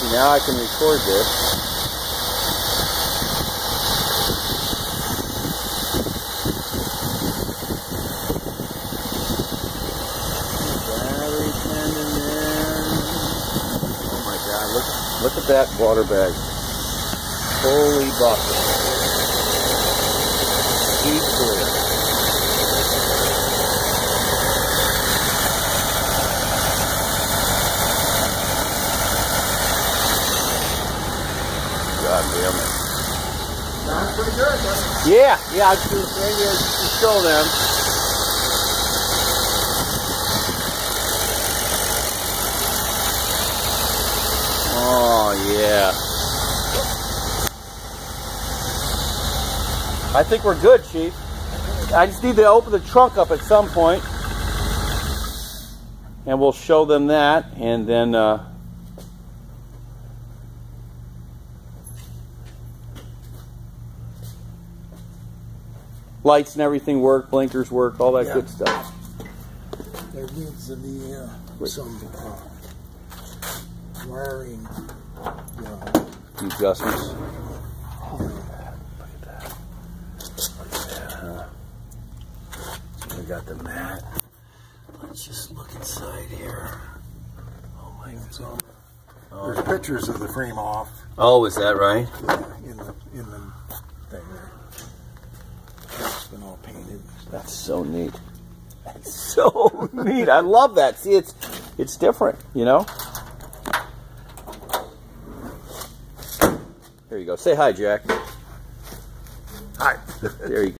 Now I can record this. Oh my god, look look at that water bag. Holy bucket. God damn it. Sounds pretty good, doesn't Yeah, yeah, I was I should show them. Oh yeah. I think we're good, Chief. I just need to open the trunk up at some point, and we'll show them that, and then. Uh, lights and everything work, blinkers work, all that Yeah. good stuff. There needs to be uh, some uh, wiring, you know, Adjustments. We got the mat. Let's just look inside here. Oh my god. There's pictures of the frame off Oh, is that right? yeah, in the in the thing there. It's been all painted. That's so neat. That's so neat. I love that. See, it's it's different, you know. There you go. Say hi, Jack. Hi. There you go.